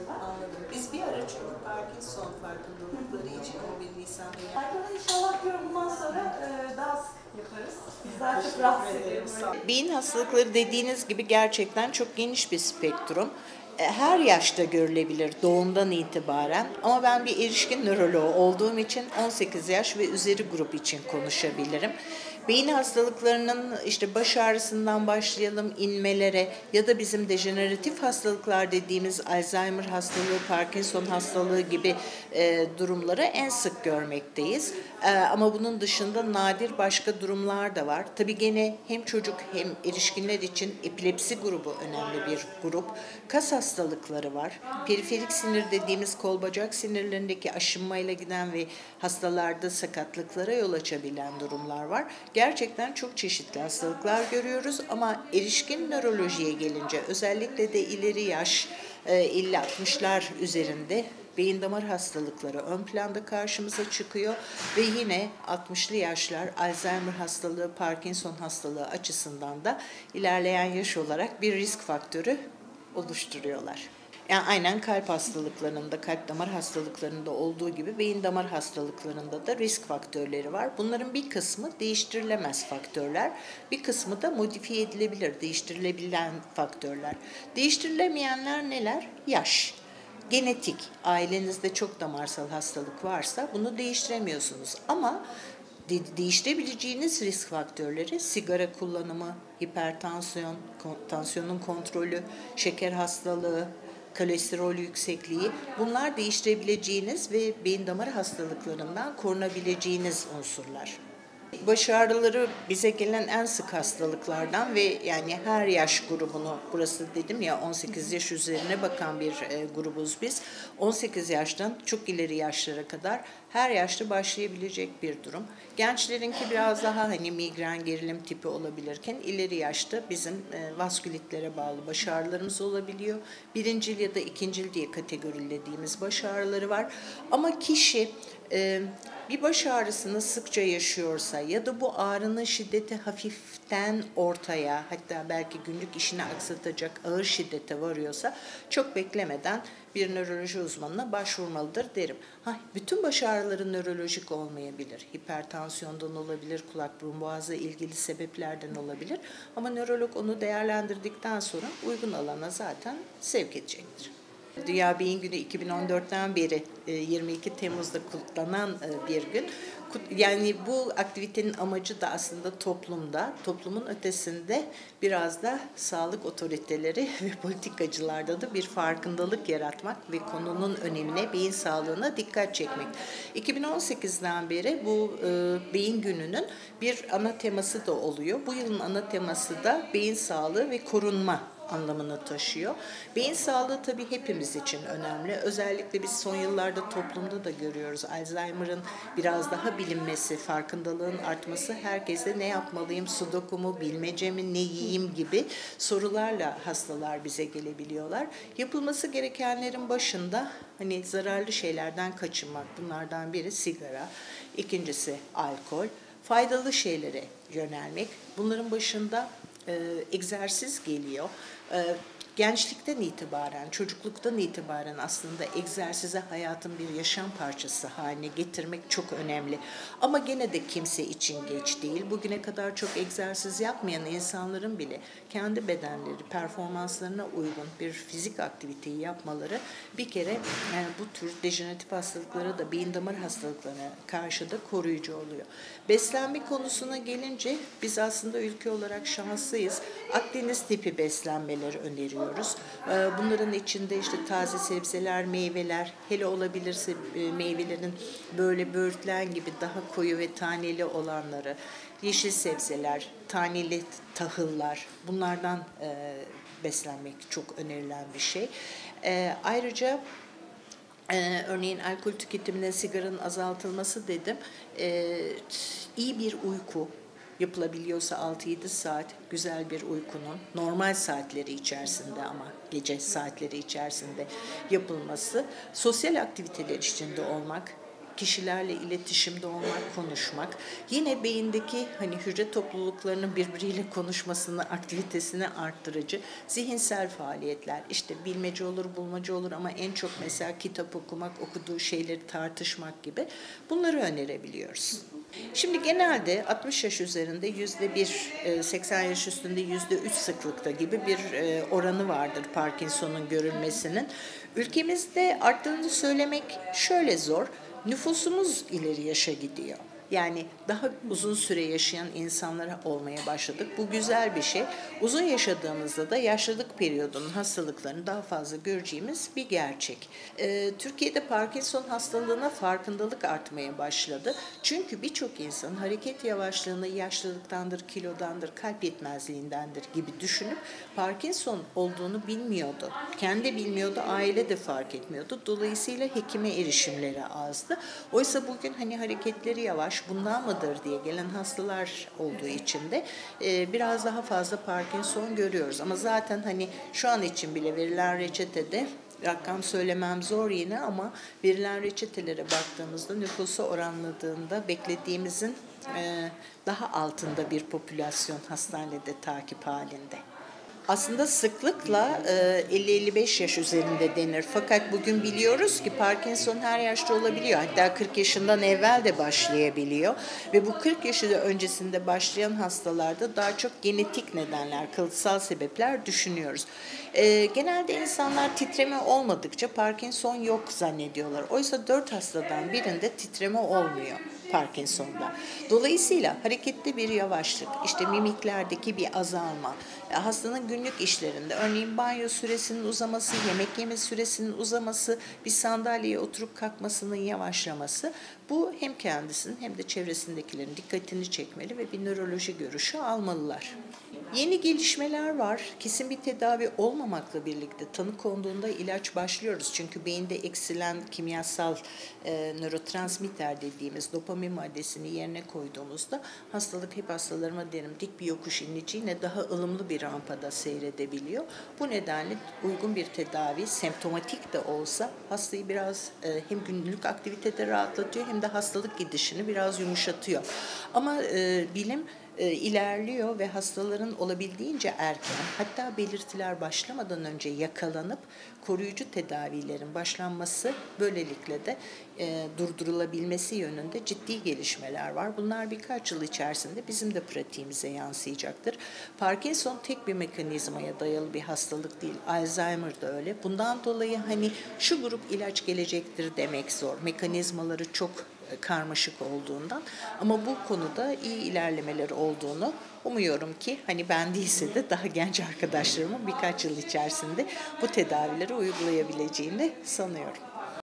istiyorlar. Anladım. Biz bir ara çünkü Parkinson farkındalıkları için 11 Nisan'da Arkadaşlar inşallah diyorum bundan sonra e, daha sık yaparız. Biz daha çok rahatsız ediyoruz. Beyin hastalıkları dediğiniz gibi gerçekten çok geniş bir spektrum. E, Her yaşta görülebilir doğumdan itibaren ama ben bir erişkin nöroloğu olduğum için 18 yaş ve üzeri grup için konuşabilirim. Beyin hastalıklarının işte baş ağrısından başlayalım inmelere ya da bizim dejeneratif hastalıklar dediğimiz Alzheimer hastalığı, Parkinson hastalığı gibi e, durumları en sık görmekteyiz. E, ama bunun dışında nadir başka durumlar da var. Tabii gene hem çocuk hem erişkinler için epilepsi grubu önemli bir grup. Kas hastalıkları var. Periferik sinir dediğimiz kol bacak sinirlerindeki aşınmayla giden ve hastalarda sakatlıklara yol açabilen durumlar var. Gerçekten çok çeşitli hastalıklar görüyoruz ama erişkin nörolojiye gelince özellikle de ileri yaş e, 50-60'lar üzerinde beyin damar hastalıkları ön planda karşımıza çıkıyor ve yine 60'lı yaşlar Alzheimer hastalığı, Parkinson hastalığı açısından da ilerleyen yaş olarak bir risk faktörü oluşturuyorlar. Yani aynen kalp hastalıklarında, kalp damar hastalıklarında olduğu gibi beyin damar hastalıklarında da risk faktörleri var. Bunların bir kısmı değiştirilemez faktörler, bir kısmı da modifiye edilebilir, değiştirilebilen faktörler. Değiştirilemeyenler neler? Yaş. Genetik, ailenizde çok damarsal hastalık varsa bunu değiştiremiyorsunuz. Ama de- değiştirebileceğiniz risk faktörleri sigara kullanımı, hipertansiyon, kon- tansiyonun kontrolü, şeker hastalığı, kolesterol yüksekliği bunlar değiştirebileceğiniz ve beyin damar hastalıklarından korunabileceğiniz unsurlar. Baş ağrıları bize gelen en sık hastalıklardan ve yani her yaş grubunu, burası dedim ya 18 yaş üzerine bakan bir e, grubuz biz. 18 yaştan çok ileri yaşlara kadar her yaşta başlayabilecek bir durum. Gençlerinki biraz daha hani migren gerilim tipi olabilirken ileri yaşta bizim e, vaskülitlere bağlı baş ağrılarımız olabiliyor. Birincil ya da ikincil diye kategorilediğimiz baş ağrıları var. Ama kişi e, bir baş ağrısını sıkça yaşıyorsa ya da bu ağrının şiddeti hafiften ortaya hatta belki günlük işini aksatacak ağır şiddete varıyorsa çok beklemeden bir nöroloji uzmanına başvurmalıdır derim. Ha, bütün baş ağrıları nörolojik olmayabilir. Hipertansiyondan olabilir, kulak burun boğazla ilgili sebeplerden olabilir. Ama nörolog onu değerlendirdikten sonra uygun alana zaten sevk edecektir. Dünya Beyin Günü 2014'ten beri e, 22 Temmuz'da kutlanan e, bir gün. Yani bu aktivitenin amacı da aslında toplumda, toplumun ötesinde biraz da sağlık otoriteleri ve politikacılarda da bir farkındalık yaratmak ve konunun önemine, beyin sağlığına dikkat çekmek. 2018'den beri bu e, beyin gününün bir ana teması da oluyor. Bu yılın ana teması da beyin sağlığı ve korunma anlamını taşıyor. Beyin sağlığı tabii hepimiz için önemli. Özellikle biz son yıllarda toplumda da görüyoruz. Alzheimer'ın biraz daha bilinmesi, farkındalığın artması herkese ne yapmalıyım, sudoku mu, bilmece mi, ne yiyeyim gibi sorularla hastalar bize gelebiliyorlar. Yapılması gerekenlerin başında hani zararlı şeylerden kaçınmak. Bunlardan biri sigara, ikincisi alkol, faydalı şeylere yönelmek. Bunların başında egzersiz geliyor. E, gençlikten itibaren, çocukluktan itibaren aslında egzersize hayatın bir yaşam parçası haline getirmek çok önemli. Ama gene de kimse için geç değil. Bugüne kadar çok egzersiz yapmayan insanların bile kendi bedenleri, performanslarına uygun bir fizik aktiviteyi yapmaları bir kere yani bu tür dejeneratif hastalıklara da beyin damar hastalıklarına karşı da koruyucu oluyor. Beslenme konusuna gelince biz aslında ülke olarak şanslıyız. Akdeniz tipi beslenmeleri öneriyoruz. Ee, Bunların içinde işte taze sebzeler, meyveler, hele olabilirse e, meyvelerin böyle böğürtlen gibi daha koyu ve taneli olanları, yeşil sebzeler, taneli tahıllar bunlardan e, beslenmek çok önerilen bir şey. E, ayrıca ee, örneğin alkol tüketimine sigaranın azaltılması dedim. Ee, iyi bir uyku yapılabiliyorsa 6-7 saat güzel bir uykunun normal saatleri içerisinde ama gece saatleri içerisinde yapılması, sosyal aktiviteler içinde olmak, kişilerle iletişimde olmak, konuşmak. Yine beyindeki hani hücre topluluklarının birbiriyle konuşmasını, aktivitesini arttırıcı zihinsel faaliyetler. İşte bilmece olur, bulmaca olur ama en çok mesela kitap okumak, okuduğu şeyleri tartışmak gibi bunları önerebiliyoruz. Şimdi genelde 60 yaş üzerinde yüzde bir, 80 yaş üstünde yüzde üç sıklıkta gibi bir e, oranı vardır Parkinson'un görülmesinin. Ülkemizde arttığını söylemek şöyle zor. Nüfusumuz ileri yaşa gidiyor. Yani daha uzun süre yaşayan insanlara olmaya başladık. Bu güzel bir şey. Uzun yaşadığımızda da yaşlılık periyodunun hastalıklarını daha fazla göreceğimiz bir gerçek. Ee, Türkiye'de Parkinson hastalığına farkındalık artmaya başladı. Çünkü birçok insan hareket yavaşlığını yaşlılıktandır, kilodandır, kalp yetmezliğindendir gibi düşünüp Parkinson olduğunu bilmiyordu. Kendi bilmiyordu, aile de fark etmiyordu. Dolayısıyla hekime erişimleri azdı. Oysa bugün hani hareketleri yavaş, bundan mıdır diye gelen hastalar olduğu için de e, biraz daha fazla Parkinson görüyoruz. Ama zaten hani şu an için bile verilen reçetede rakam söylemem zor yine ama verilen reçetelere baktığımızda nüfusu oranladığında beklediğimizin e, daha altında bir popülasyon hastanede takip halinde. Aslında sıklıkla 50-55 yaş üzerinde denir. Fakat bugün biliyoruz ki Parkinson her yaşta olabiliyor. Hatta 40 yaşından evvel de başlayabiliyor. Ve bu 40 yaşı öncesinde başlayan hastalarda daha çok genetik nedenler, kalıtsal sebepler düşünüyoruz. Genelde insanlar titreme olmadıkça Parkinson yok zannediyorlar. Oysa 4 hastadan birinde titreme olmuyor. Parkinson'da. Dolayısıyla harekette bir yavaşlık, işte mimiklerdeki bir azalma, hastanın günlük işlerinde örneğin banyo süresinin uzaması, yemek yeme süresinin uzaması, bir sandalyeye oturup kalkmasının yavaşlaması bu hem kendisinin hem de çevresindekilerin dikkatini çekmeli ve bir nöroloji görüşü almalılar. Yeni gelişmeler var. Kesin bir tedavi olmamakla birlikte tanı konduğunda ilaç başlıyoruz. Çünkü beyinde eksilen kimyasal e, nörotransmitter dediğimiz dopamin maddesini yerine koyduğumuzda hastalık hep hastalarıma derim dik bir yokuş inici daha ılımlı bir rampada seyredebiliyor. Bu nedenle uygun bir tedavi semptomatik de olsa hastayı biraz e, hem günlük aktivitede rahatlatıyor hem de hastalık gidişini biraz yumuşatıyor. Ama e, bilim e, ilerliyor ve hastaların olabildiğince erken hatta belirtiler başlamadan önce yakalanıp koruyucu tedavilerin başlanması böylelikle de e, durdurulabilmesi yönünde ciddi gelişmeler var. Bunlar birkaç yıl içerisinde bizim de pratiğimize yansıyacaktır. Parkinson tek bir mekanizmaya dayalı bir hastalık değil. Alzheimer da öyle. Bundan dolayı hani şu grup ilaç gelecektir demek zor. Mekanizmaları çok karmaşık olduğundan ama bu konuda iyi ilerlemeler olduğunu umuyorum ki hani ben değilse de daha genç arkadaşlarımın birkaç yıl içerisinde bu tedavileri uygulayabileceğini sanıyorum.